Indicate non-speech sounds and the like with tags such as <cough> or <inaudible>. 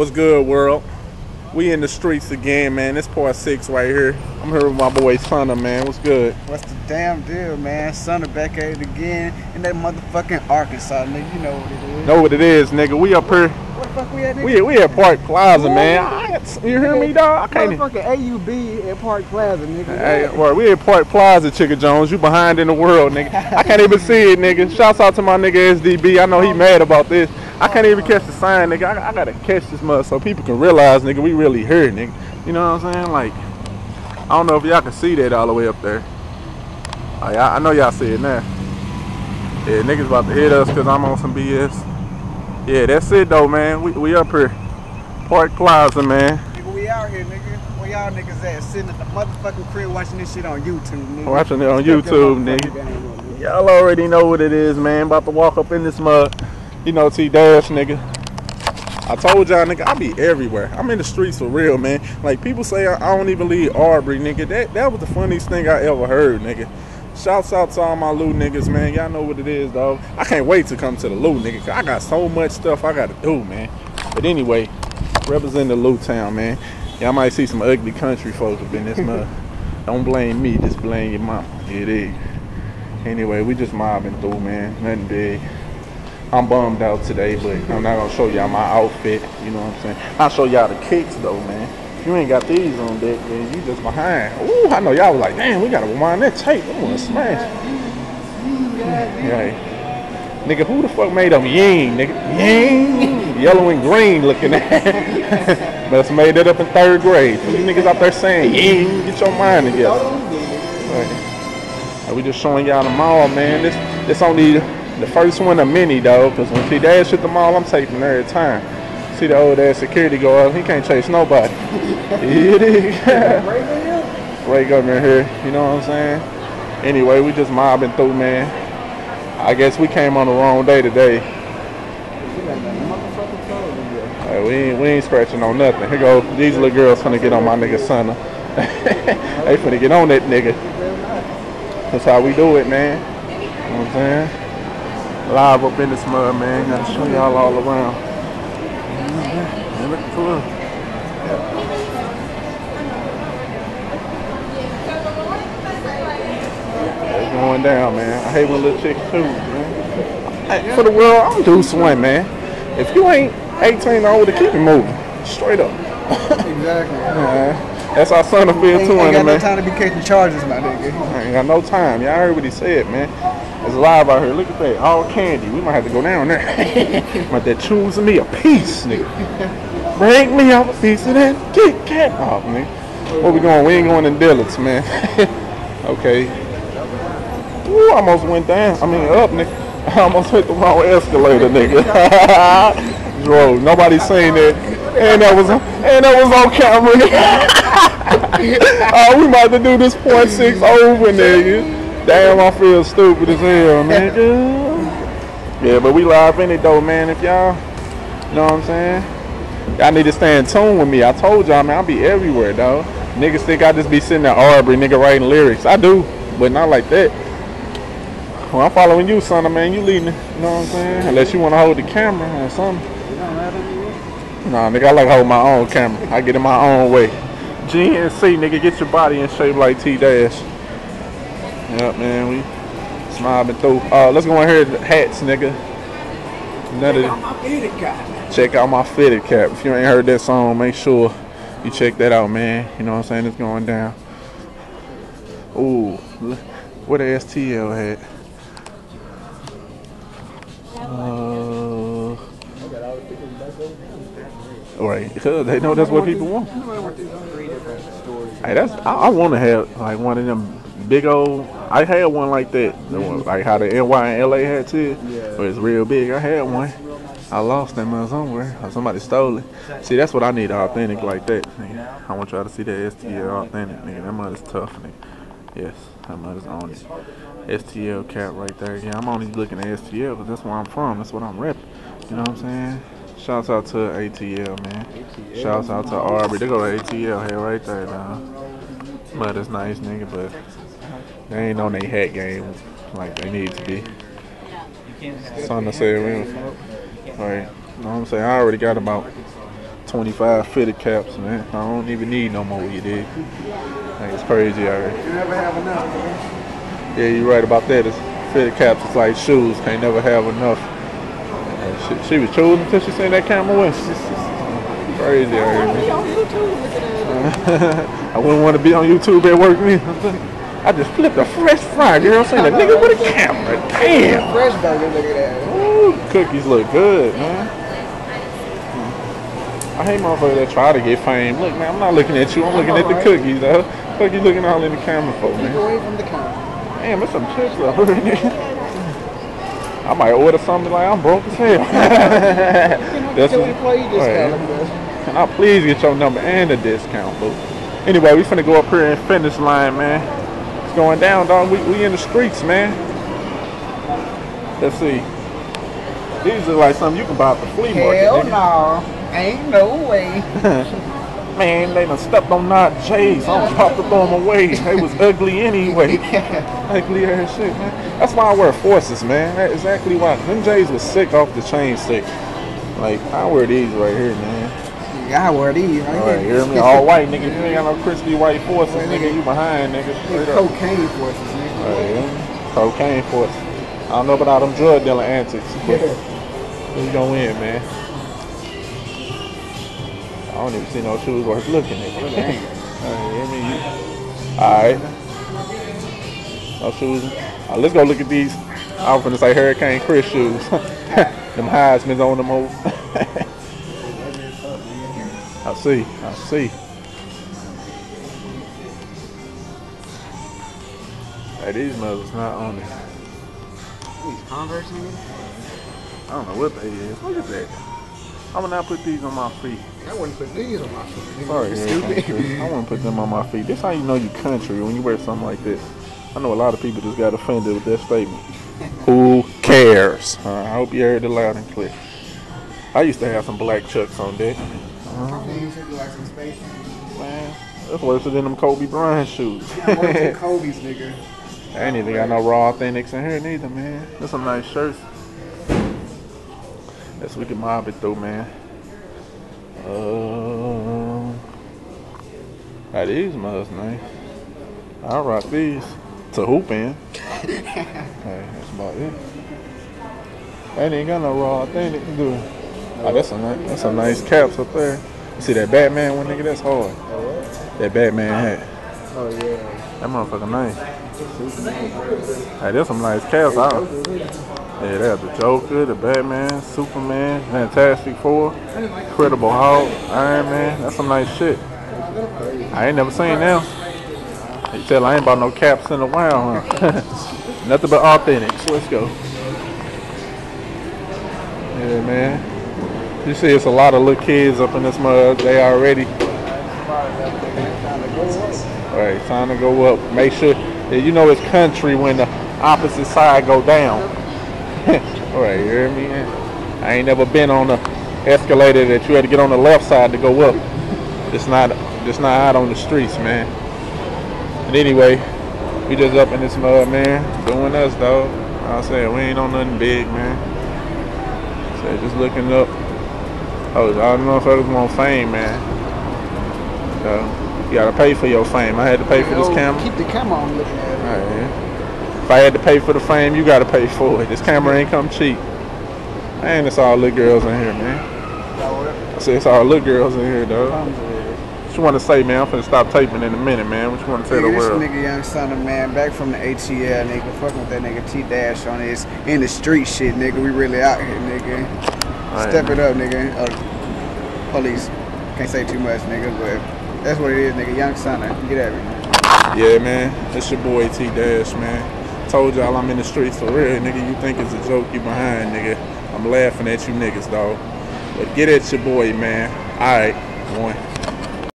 What's good, world? We in the streets again, man. This part six right here. I'm here with my boy Sunna, man. What's good? What's the damn deal, man? Sunna back at it again in that motherfucking Arkansas, nigga. You know what it is. Know what it is, nigga. We up here. Fuck we at, nigga? We we at Park Plaza, man. I, you hear me, dog? I can't. Motherfucking AUB at Park Plaza, nigga. Hey, well, we at Park Plaza, Chicka Jones. You behind in the world, nigga. I can't even see it, nigga. Shouts out to my nigga SDB. I know he mad about this. I can't even catch the sign, nigga. I, I gotta catch this mug so people can realize, nigga, we really here, nigga. You know what I'm saying? Like, I don't know if y'all can see that all the way up there. Yeah, I know y'all see it now. Yeah, niggas about to hit us because I'm on some BS. Yeah, that's it though, man. We, we up here. Park Plaza, man. Nigga, we out here, nigga. Where y'all niggas at? Sitting at the motherfucking crib watching this shit on YouTube, nigga. Watching it on YouTube, nigga. game up, nigga. Y'all already know what it is, man. About to walk up in this mud. You know, T Dash, nigga. I told y'all, nigga, I be everywhere. I'm in the streets for real, man. Like people say, I, I don't even leave Aubrey, nigga. That that was the funniest thing I ever heard, nigga. Shouts out to all my Lou niggas, man. Y'all know what it is, dog. I can't wait to come to the Lou, nigga. 'cause I got so much stuff I gotta do, man. But anyway, represent the Lou town, man. Y'all might see some ugly country folks up in this mud. <laughs> don't blame me, just blame your mama. It is. Anyway, we just mobbing through, man. Nothing big. I'm bummed out today, but I'm not gonna show y'all my outfit. You know what I'm saying? I'll show y'all the kicks though, man. If you ain't got these on deck, then you just behind. Ooh, I know y'all was like, damn, we gotta rewind that tape. I wanna smash. Yeah. Nigga, who the fuck made them ying, nigga? Ying, yellow and green looking at. Must <laughs> made that up in third grade. You niggas out there saying ying, get your mind together. Right. Uh, We just showing y'all the mall, man. This this only the first one of many though, cause when T Dash hit the mall, I'm taping every time. See the old ass security guard, he can't chase nobody. <laughs> it is. Ray Governor here, you know what I'm saying? Anyway, we just mobbing through, man. I guess we came on the wrong day today. Hey, we ain't we ain't scratching on nothing. Here go these little girls finna get on my nigga Sunna. <laughs> they finna get on that nigga. That's how we do it, man. You know what I'm saying? Live up in this mud, man. Gotta show y'all all around. Man. It's going down, man. I hate when little chicks too, man. Hey, for the world, I'm due swim, man. If you ain't 18 or older, keep it moving. Straight up. Exactly. Man, that's our son of Ain't, too, ain't got no time to be catching charges, my nigga. I ain't got no time. Y'all heard what he said, man. It's live out here. Look at that. All candy. We might have to go down there. <laughs> but that choose me a piece, nigga. Bring me up a piece of that Kit Kat. Oh, nigga. Where we going? We ain't going in Dillard's, man. <laughs> okay. Ooh, I almost went down. I mean, up, nigga. <laughs> I almost hit the wrong escalator, nigga. Drove. Nobody seen that. And that was and that was on camera. oh, we might have to do this point six over, nigga. Damn, I feel stupid as hell, <laughs> nigga. Yeah, but we live in it though, man. If y'all, you know what I'm saying? Y'all need to stay in tune with me. I told y'all, man, I'll be everywhere, though. Niggas think I just be sitting at Aubrey, nigga, writing lyrics. I do, but not like that. Well, I'm following you, Sunna man. You leading, you know what I'm saying? Unless you want to hold the camera or something. Nah, nigga, I like hold my own camera. I get in my own way. GNC, nigga, get your body in shape like T Dash. Yep, man, we smobbing through. Uh, let's go in here, hats, nigga. Another, check out my fitted cap. If you ain't heard that song, make sure you check that out, man. You know what I'm saying? It's going down. Ooh, look, where the STL hat? Uh, right, because they know that's what people want. Hey, that's I, I want to have like one of them big old. I had one like that, the one, like how the NY and LA had to, but it's real big. I had one. I lost that one somewhere, or somebody stole it. See, that's what I need, authentic like that. Nigga. I want y'all to see that STL authentic, nigga. That mud is tough, nigga. Yes, that mud is on it. STL cap right there. Yeah, I'm only looking at STL because that's where I'm from. That's what I'm repping. You know what I'm saying? Shouts out to ATL, man. Shouts out to Arby. They go to ATL here right there, now. Mud is nice, nigga, but they ain't on their hat game like they need to be. Something to say, man. Right. You know what I'm saying? I already got about 25 fitted caps, man. I don't even need no more, you did. Like, it's crazy already. You never have enough, nigga. Yeah, you're right about that. It's fitted caps it's like shoes. Can't never have enough. And she, she was choosing until she seen that camera went. <laughs> Crazy already, man. on YouTube <laughs> I wouldn't want to be on YouTube at work me. <laughs> I just flipped a fresh fry, girl. Saying a nigga with a camera. Damn. Fresh burger, look at that. Ooh, cookies look good, man. I hate motherfuckers that try to get fame. Look, man, I'm not looking at you. I'm looking at the cookies, though. Fuck you looking all in the camera for, Keep man? away from the camera. Damn, there's some chips up here. <laughs> I might order something like I'm broke as hell. <laughs> <laughs> That's Till what- we play Right. Can I please get your number and a discount, boo? Anyway, we finna go up here and finish line, man. It's going down, dog. We, we in the streets, man. Let's see. These are like something you can buy at the flea market. Hell no. Ain't no way. <laughs> Man, they done stepped on not J's. I was about to throw them away. They was ugly anyway. <laughs> ugly ass shit, man. That's why I wear forces, man. That's exactly why. Them J's was sick off the chain stick. Like, I wear these right here, man. Yeah, I wear these. All right, hear me? <laughs> All white, nigga. You ain't got no crispy white forces, nigga, you behind, nigga. Straight up. Cocaine forces, nigga. All right, yeah. Cocaine forces. I don't know about all them drug dealer antics, but we gonna win, man. I don't even see no shoes worth looking at. <laughs> All right, hear me? All right. No shoes. Let's go look at these. I was gonna say Hurricane Chris shoes. <laughs> them Heisman's on them. I see. I see. Hey, these mothers not on it. These Converse. I don't know what they is. Look at that. I'm gonna not put these on my feet. I wouldn't put these on my feet. Sorry, <laughs> stupid. I to put them on my feet. This how you know you country when you wear something like this. I know a lot of people just got offended with that statement. <laughs> Who cares? Uh, I hope you heard it loud and clear. I used to have some black chucks on there. These look like some space. Man, that's worse than them Kobe Bryant shoes. <laughs> I'm <laughs> Kobe's, nigga. I ain't even got no raw authentics in here neither, man. That's some nice shirts. Let's we can mob it through, man. Um, uh, these must nice. I'll rock these to hoop in. <laughs> hey, that's about it. I ain't got no raw authentic, do it? Oh, that's a nice, that's a nice caps up there. You see that Batman one, nigga? That's hard. That Batman hat. Oh, yeah. That motherfucker nice. Hey, there's some nice caps out. Yeah, they have the Joker, the Batman, Superman, Fantastic Four, Incredible Hulk, Iron Man. That's some nice shit. I ain't never seen them. You tell I ain't bought no caps in a while, huh? <laughs> Nothing but authentics. Let's go. Yeah, man. You see, it's a lot of little kids up in this mud. They already. All right, time to go up. Make sure you know it's country when the opposite side go down. <laughs> All right, you hear me? I ain't never been on a escalator that you had to get on the left side to go up. It's not, it's not out on the streets, man. But anyway, we just up in this mud, man, doing us, though. I said we ain't on nothing big, man. So just looking up. Oh, I don't know if I was want fame, man. So, you gotta pay for your fame. I had to pay for this camera. Keep the camera on looking at it. Yeah. If I had to pay for the fame, you gotta pay for it. This camera ain't come cheap. Man, it's all little girls in here, man. I say it's all little girls in here, though. What you want to say, man? I'm finna stop taping in a minute, man. What you want to tell the Nigga, this world? nigga Young Sunna Man back from the ATL, nigga. Fucking with that nigga T Dash on his in the street shit, nigga. We really out here, nigga. Step it up, nigga. Uh, police. Can't say too much, nigga, but that's what it is, nigga. Young Son Get at me. Yeah, man. It's your boy T Dash, man. Told y'all I'm in the streets for real, nigga. You think it's a joke, you behind, nigga. I'm laughing at you niggas, dog. But get at your boy, man. Alright, one.